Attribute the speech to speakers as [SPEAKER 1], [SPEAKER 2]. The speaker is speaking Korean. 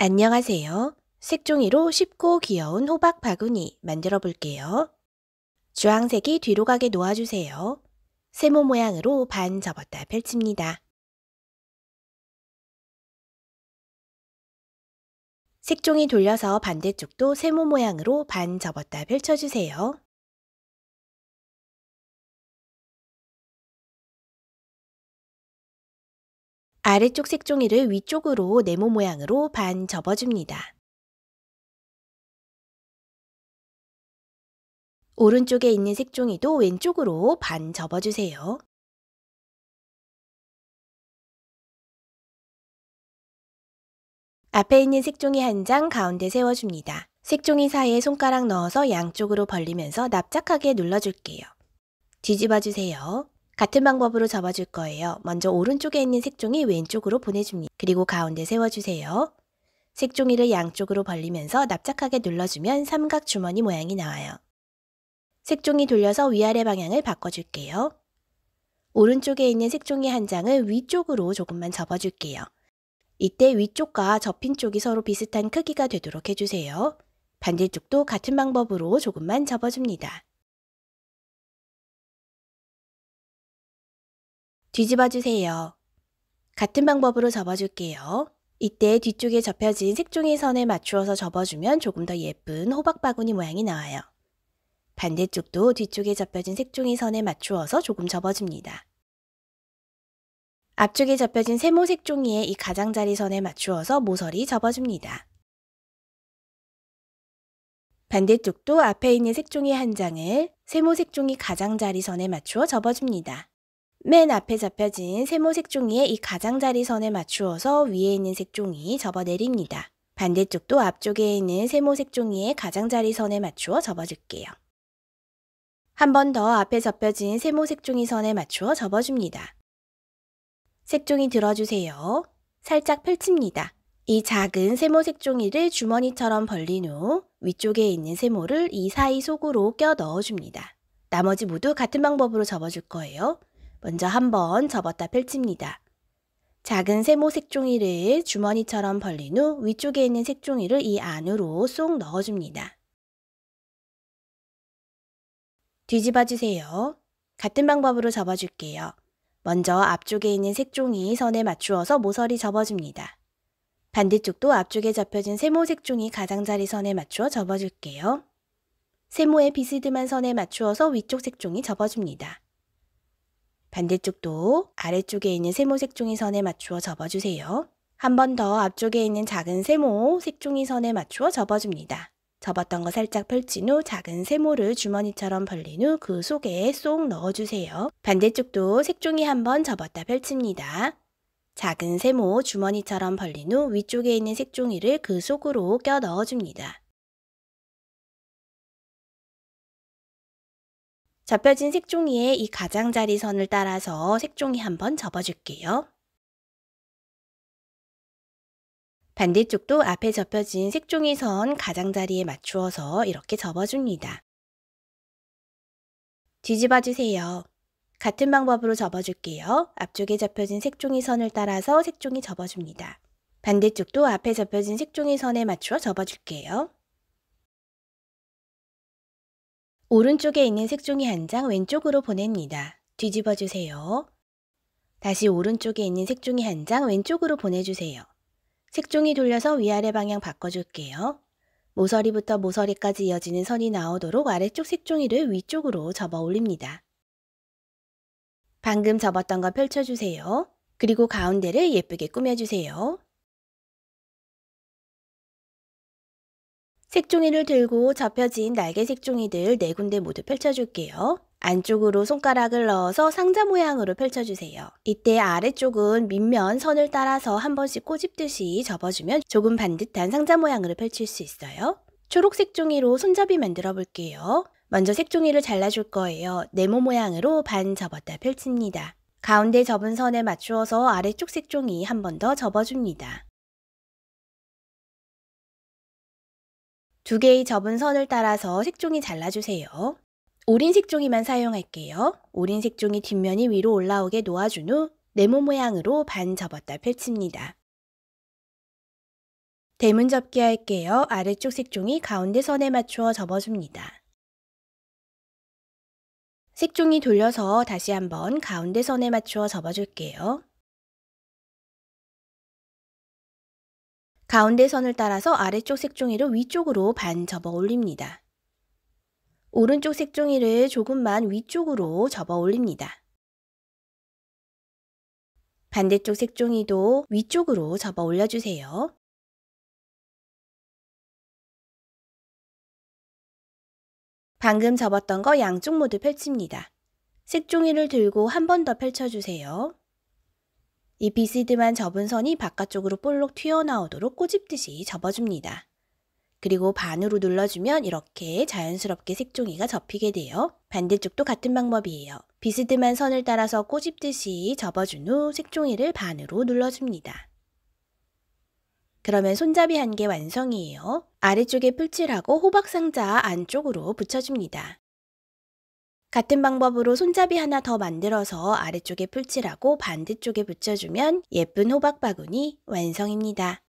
[SPEAKER 1] 안녕하세요. 색종이로 쉽고 귀여운 호박 바구니 만들어 볼게요. 주황색이 뒤로 가게 놓아주세요. 세모 모양으로 반 접었다 펼칩니다. 색종이 돌려서 반대쪽도 세모 모양으로 반 접었다 펼쳐주세요. 아래쪽 색종이를 위쪽으로 네모 모양으로 반 접어줍니다. 오른쪽에 있는 색종이도 왼쪽으로 반 접어주세요. 앞에 있는 색종이 한 장 가운데 세워줍니다. 색종이 사이에 손가락 넣어서 양쪽으로 벌리면서 납작하게 눌러줄게요. 뒤집어주세요. 같은 방법으로 접어줄 거예요. 먼저 오른쪽에 있는 색종이 왼쪽으로 보내줍니다. 그리고 가운데 세워주세요. 색종이를 양쪽으로 벌리면서 납작하게 눌러주면 삼각 주머니 모양이 나와요. 색종이 돌려서 위아래 방향을 바꿔줄게요. 오른쪽에 있는 색종이 한 장을 위쪽으로 조금만 접어줄게요. 이때 위쪽과 접힌 쪽이 서로 비슷한 크기가 되도록 해주세요. 반대쪽도 같은 방법으로 조금만 접어줍니다. 뒤집어 주세요. 같은 방법으로 접어줄게요. 이때 뒤쪽에 접혀진 색종이 선에 맞추어서 접어주면 조금 더 예쁜 호박 바구니 모양이 나와요. 반대쪽도 뒤쪽에 접혀진 색종이 선에 맞추어서 조금 접어줍니다. 앞쪽에 접혀진 세모 색종이에 이 가장자리 선에 맞추어서 모서리 접어줍니다. 반대쪽도 앞에 있는 색종이 한 장을 세모 색종이 가장자리 선에 맞추어 접어줍니다. 맨 앞에 접혀진 세모 색 종이에 이 가장자리 선에 맞추어서 위에 있는 색종이 접어 내립니다. 반대쪽도 앞쪽에 있는 세모 색 종이에 가장자리 선에 맞추어 접어줄게요. 한 번 더 앞에 접혀진 세모 색 종이 선에 맞추어 접어줍니다. 색종이 들어주세요. 살짝 펼칩니다. 이 작은 세모 색 종이를 주머니처럼 벌린 후 위쪽에 있는 세모를 이 사이 속으로 껴 넣어줍니다. 나머지 모두 같은 방법으로 접어줄 거예요. 먼저 한번 접었다 펼칩니다. 작은 세모 색종이를 주머니처럼 벌린 후 위쪽에 있는 색종이를 이 안으로 쏙 넣어줍니다. 뒤집어 주세요. 같은 방법으로 접어줄게요. 먼저 앞쪽에 있는 색종이 선에 맞추어서 모서리 접어줍니다. 반대쪽도 앞쪽에 접혀진 세모 색종이 가장자리 선에 맞추어 접어줄게요. 세모의 비스듬한 선에 맞추어서 위쪽 색종이 접어줍니다. 반대쪽도 아래쪽에 있는 세모 색종이 선에 맞추어 접어주세요. 한 번 더 앞쪽에 있는 작은 세모 색종이 선에 맞추어 접어줍니다. 접었던 거 살짝 펼친 후 작은 세모를 주머니처럼 벌린 후 그 속에 쏙 넣어주세요. 반대쪽도 색종이 한 번 접었다 펼칩니다. 작은 세모 주머니처럼 벌린 후 위쪽에 있는 색종이를 그 속으로 껴 넣어줍니다. 접혀진 색종이에 이 가장자리 선을 따라서 색종이 한번 접어줄게요. 반대쪽도 앞에 접혀진 색종이 선 가장자리에 맞추어서 이렇게 접어줍니다. 뒤집어 주세요. 같은 방법으로 접어줄게요. 앞쪽에 접혀진 색종이 선을 따라서 색종이 접어줍니다. 반대쪽도 앞에 접혀진 색종이 선에 맞추어 접어줄게요. 오른쪽에 있는 색종이 한 장 왼쪽으로 보냅니다. 뒤집어 주세요. 다시 오른쪽에 있는 색종이 한 장 왼쪽으로 보내주세요. 색종이 돌려서 위아래 방향 바꿔줄게요. 모서리부터 모서리까지 이어지는 선이 나오도록 아래쪽 색종이를 위쪽으로 접어 올립니다. 방금 접었던 거 펼쳐주세요. 그리고 가운데를 예쁘게 꾸며주세요. 색종이를 들고 접혀진 날개 색종이들 네 군데 모두 펼쳐줄게요. 안쪽으로 손가락을 넣어서 상자 모양으로 펼쳐주세요. 이때 아래쪽은 밑면 선을 따라서 한 번씩 꼬집듯이 접어주면 조금 반듯한 상자 모양으로 펼칠 수 있어요. 초록색 종이로 손잡이 만들어 볼게요. 먼저 색종이를 잘라줄 거예요. 네모 모양으로 반 접었다 펼칩니다. 가운데 접은 선에 맞추어서 아래쪽 색종이 한 번 더 접어줍니다. 두 개의 접은 선을 따라서 색종이 잘라주세요. 오린 색종이만 사용할게요. 오린 색종이 뒷면이 위로 올라오게 놓아준 후 네모 모양으로 반 접었다 펼칩니다. 대문 접기 할게요. 아래쪽 색종이 가운데 선에 맞추어 접어줍니다. 색종이 돌려서 다시 한번 가운데 선에 맞추어 접어줄게요. 가운데 선을 따라서 아래쪽 색종이를 위쪽으로 반 접어 올립니다. 오른쪽 색종이를 조금만 위쪽으로 접어 올립니다. 반대쪽 색종이도 위쪽으로 접어 올려주세요. 방금 접었던 거 양쪽 모두 펼칩니다. 색종이를 들고 한 번 더 펼쳐주세요. 이 비스드만 접은 선이 바깥쪽으로 볼록 튀어나오도록 꼬집듯이 접어줍니다. 그리고 반으로 눌러주면 이렇게 자연스럽게 색종이가 접히게 돼요. 반대쪽도 같은 방법이에요. 비스듬한 선을 따라서 꼬집듯이 접어준 후 색종이를 반으로 눌러줍니다. 그러면 손잡이 한 개 완성이에요. 아래쪽에 풀칠하고 호박상자 안쪽으로 붙여줍니다. 같은 방법으로 손잡이 하나 더 만들어서 아래쪽에 풀칠하고 반대쪽에 붙여주면 예쁜 호박 바구니 완성입니다.